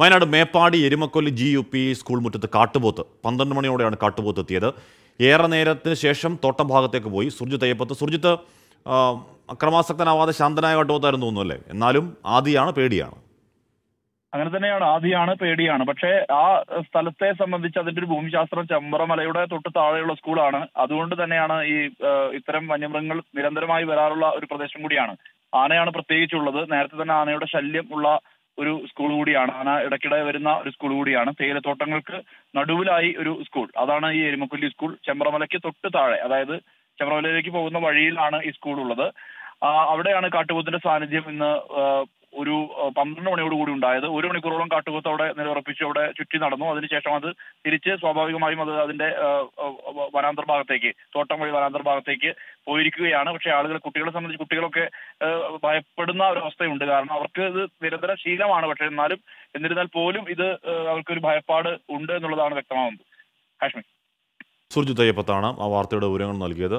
Wayanad Meppadi Erumakkolli G U P school മുറ്റത്ത് കാട്ടുപോത്ത്. പന്ത്രണ്ട് മണിയോടെയാണ് കാട്ടുപോത്ത് എത്തിയത്. ഏറെ നേരത്തിന് ശേഷം തോട്ടം ഭാഗത്തേക്ക് പോയി. സുർജിത്ത് അയ്യപ്പത്ത്. സുർജിത്ത് അക്രമാസക്തനാവാതെ ശാന്തനായ കാട്ടുപോത്തായിരുന്നു തോന്നുന്നു അല്ലേ? എന്നാലും ആദിയാണ് പേടിയാണ്. അങ്ങനെ തന്നെയാണ്. ആദ്യമാണ് പേടിയാണ്. പക്ഷേ ആ സ്ഥലത്തെ സംബന്ധിച്ച് അതിന്റെ ഒരു ഭൂമിശാസ്ത്രം ചെമ്പറമലയുടെ തൊട്ട് താഴെയുള്ള സ്കൂളാണ്. അതുകൊണ്ട് തന്നെയാണ് ഈ ഇത്തരം വന്യമൃഗങ്ങൾ നിരന്തരമായി വരാറുള്ള ഒരു പ്രദേശം കൂടിയാണ്. ആനയാണ് പ്രത്യേകിച്ചുള്ളത്. നേരത്തെ തന്നെ ആനയുടെ ശല്യം ഉള്ള ഒരു സ്കൂൾ കൂടിയാണ്. ആന ഇടയ്ക്കിടെ വരുന്ന ഒരു സ്കൂൾ കൂടിയാണ്. തേയിലത്തോട്ടങ്ങൾക്ക് നടുവിലായി ഒരു സ്കൂൾ അതാണ് ഈ എരുമക്കൊല്ലി സ്കൂൾ ചെമ്പ്രമലയ്ക്ക് തൊട്ട് താഴെ അതായത് ചെമ്പ്രമലയിലേക്ക് പോകുന്ന വഴിയിലാണ് ഈ സ്കൂൾ ഉള്ളത്. അവിടെയാണ് കാട്ടുപോത്തിന്റെ സാന്നിധ്യം ഇന്ന് ഒരു പന്ത്രണ്ട് മണിയോട് കൂടി ഉണ്ടായത്. ഒരു മണിക്കൂറോളം കാട്ടുകൊത്ത് അവിടെ നിലയുറപ്പിച്ച് അവിടെ ചുറ്റി നടന്നു. അതിനുശേഷം അത് തിരിച്ച് സ്വാഭാവികമായും അത് അതിന്റെ വനാന്തർ ഭാഗത്തേക്ക് തോട്ടം വഴി വനാന്തർ ഭാഗത്തേക്ക് പോയിരിക്കുകയാണ്. പക്ഷേ ആളുകൾ കുട്ടികളെ സംബന്ധിച്ച് കുട്ടികളൊക്കെ ഭയപ്പെടുന്ന ഒരു അവസ്ഥയുണ്ട് കാരണം അവർക്ക് ഇത് നിരന്തര ശീലമാണ്. പക്ഷേ എന്നാലും എന്നിരുന്നാൽ പോലും ഇത് അവർക്കൊരു ഭയപ്പാട് ഉണ്ട് എന്നുള്ളതാണ് വ്യക്തമാകുന്നത്. കാശ്മീർ സുർജിത് അയ്യപ്പത്താണ് ആ വാർത്തയുടെ വിവരങ്ങൾ നൽകിയത്.